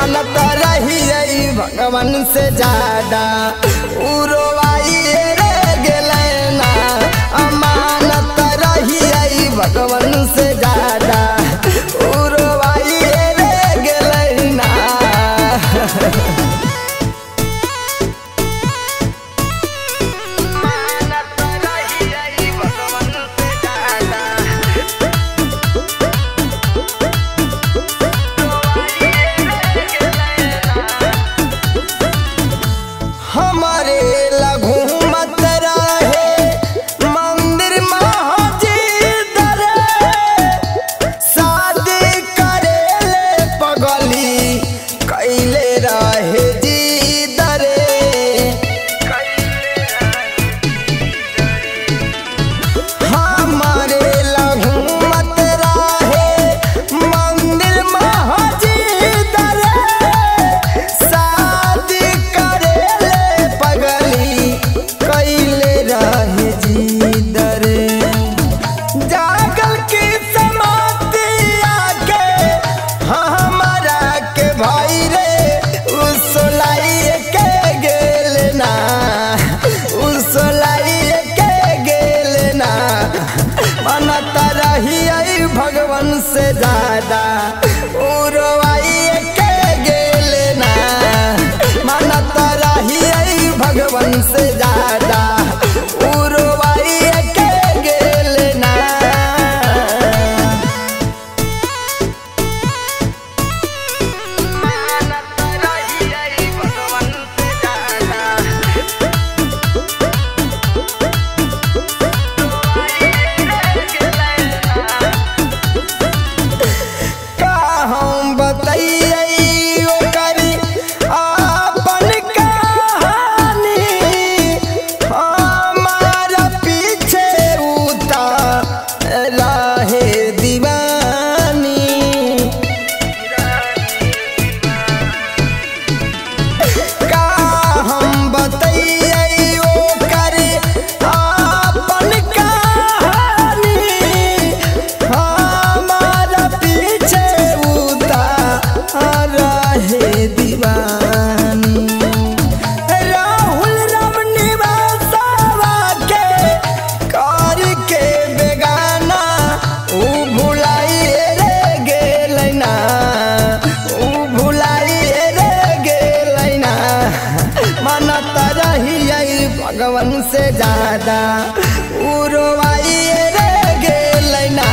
मानत रही भगवान से ज़्यादा। बनत रही भगवान से ज़्यादा। रही भगवान से ज़्यादा। उरवाई रे गेलना